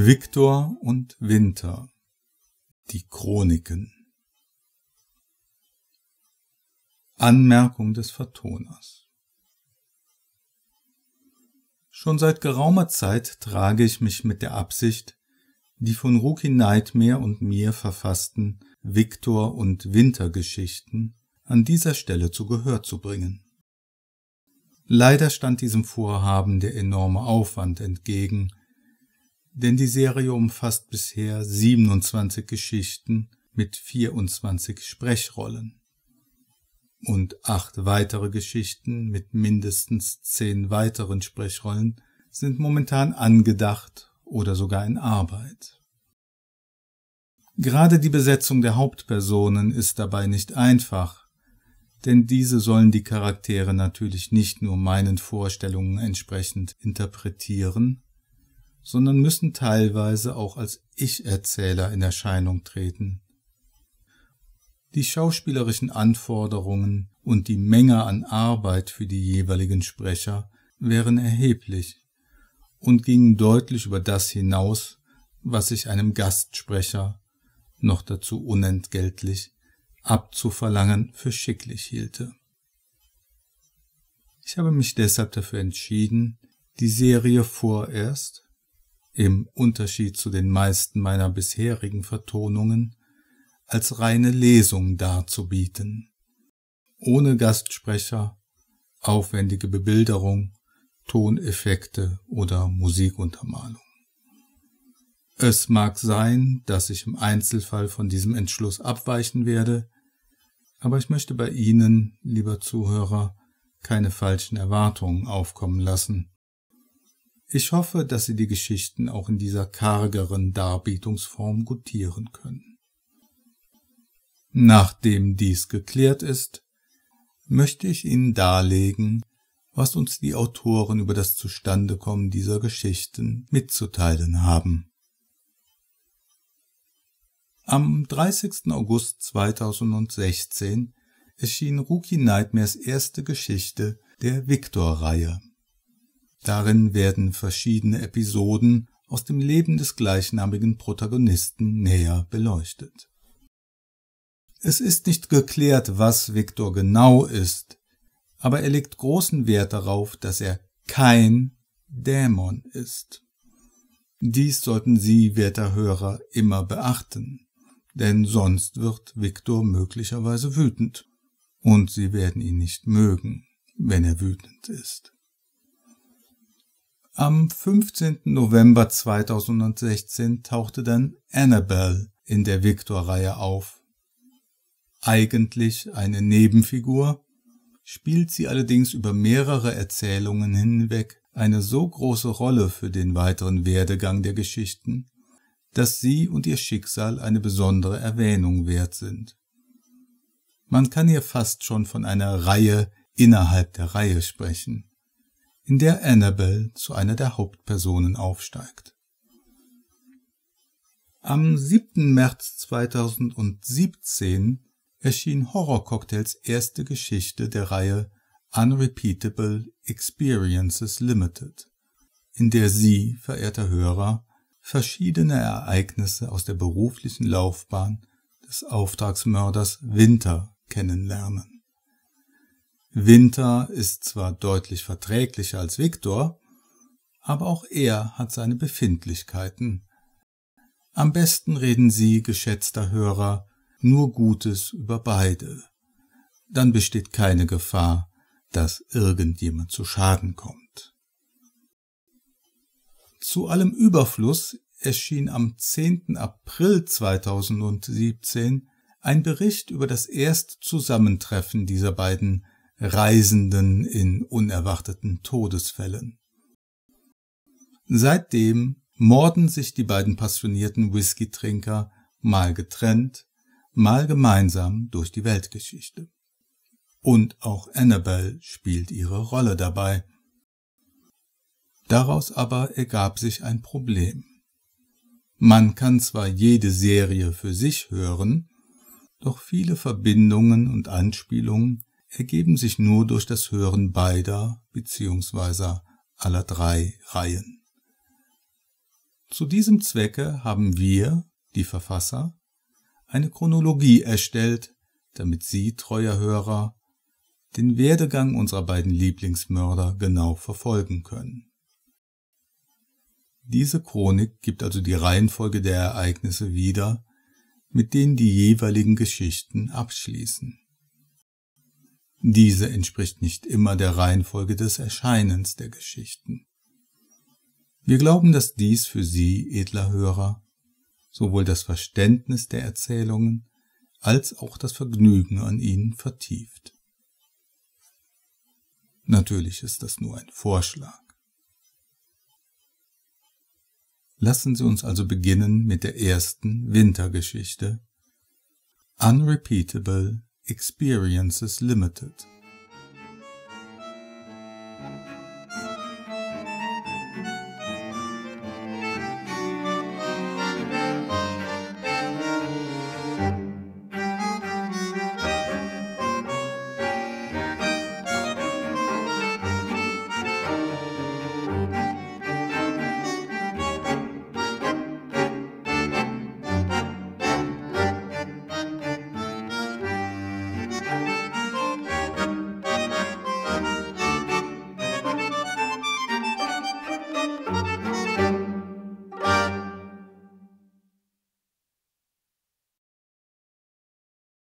Viktor und Winter. Die Chroniken. Anmerkung des Vertoners. Schon seit geraumer Zeit trage ich mich mit der Absicht, die von Rookie Nightmare und mir verfassten Viktor und Winter Geschichten an dieser Stelle zu Gehör zu bringen. Leider stand diesem Vorhaben der enorme Aufwand entgegen, denn die Serie umfasst bisher 27 Geschichten mit 24 Sprechrollen und acht weitere Geschichten mit mindestens zehn weiteren Sprechrollen sind momentan angedacht oder sogar in Arbeit. Gerade die Besetzung der Hauptpersonen ist dabei nicht einfach, denn diese sollen die Charaktere natürlich nicht nur meinen Vorstellungen entsprechend interpretieren, sondern müssen teilweise auch als Ich-Erzähler in Erscheinung treten. Die schauspielerischen Anforderungen und die Menge an Arbeit für die jeweiligen Sprecher wären erheblich und gingen deutlich über das hinaus, was ich einem Gastsprecher, noch dazu unentgeltlich, abzuverlangen für schicklich hielte. Ich habe mich deshalb dafür entschieden, die Serie vorerst im Unterschied zu den meisten meiner bisherigen Vertonungen, als reine Lesung darzubieten, ohne Gastsprecher, aufwendige Bebilderung, Toneffekte oder Musikuntermalung. Es mag sein, dass ich im Einzelfall von diesem Entschluss abweichen werde, aber ich möchte bei Ihnen, lieber Zuhörer, keine falschen Erwartungen aufkommen lassen. Ich hoffe, dass Sie die Geschichten auch in dieser kargeren Darbietungsform gutieren können. Nachdem dies geklärt ist, möchte ich Ihnen darlegen, was uns die Autoren über das Zustandekommen dieser Geschichten mitzuteilen haben. Am 30. August 2016 erschien Rookie Nightmares erste Geschichte der Victor-Reihe. Darin werden verschiedene Episoden aus dem Leben des gleichnamigen Protagonisten näher beleuchtet. Es ist nicht geklärt, was Viktor genau ist, aber er legt großen Wert darauf, dass er kein Dämon ist. Dies sollten Sie, werter Hörer, immer beachten, denn sonst wird Viktor möglicherweise wütend, und Sie werden ihn nicht mögen, wenn er wütend ist. Am 15. November 2016 tauchte dann Annabelle in der Victor-Reihe auf. Eigentlich eine Nebenfigur, spielt sie allerdings über mehrere Erzählungen hinweg eine so große Rolle für den weiteren Werdegang der Geschichten, dass sie und ihr Schicksal eine besondere Erwähnung wert sind. Man kann hier fast schon von einer Reihe innerhalb der Reihe sprechen in der Annabelle zu einer der Hauptpersonen aufsteigt. Am 7. März 2017 erschien Horror Cocktails erste Geschichte der Reihe Unrepeatable Experiences Limited, in der Sie, verehrter Hörer, verschiedene Ereignisse aus der beruflichen Laufbahn des Auftragsmörders Winter kennenlernen. Winter ist zwar deutlich verträglicher als Viktor, aber auch er hat seine Befindlichkeiten. Am besten reden Sie, geschätzter Hörer, nur Gutes über beide. Dann besteht keine Gefahr, dass irgendjemand zu Schaden kommt. Zu allem Überfluss erschien am 10. April 2017 ein Bericht über das erste Zusammentreffen dieser beiden Reisenden in unerwarteten Todesfällen. Seitdem morden sich die beiden passionierten Whisky-Trinker mal getrennt, mal gemeinsam durch die Weltgeschichte. Und auch Annabelle spielt ihre Rolle dabei. Daraus aber ergab sich ein Problem. Man kann zwar jede Serie für sich hören, doch viele Verbindungen und Anspielungen ergeben sich nur durch das Hören beider bzw. aller drei Reihen. Zu diesem Zwecke haben wir, die Verfasser, eine Chronologie erstellt, damit Sie, treuer Hörer, den Werdegang unserer beiden Lieblingsmörder genau verfolgen können. Diese Chronik gibt also die Reihenfolge der Ereignisse wieder, mit denen die jeweiligen Geschichten abschließen. Diese entspricht nicht immer der Reihenfolge des Erscheinens der Geschichten. Wir glauben, dass dies für Sie, edler Hörer, sowohl das Verständnis der Erzählungen als auch das Vergnügen an ihnen vertieft. Natürlich ist das nur ein Vorschlag. Lassen Sie uns also beginnen mit der ersten Wintergeschichte Unrepeatable Experiences Limited.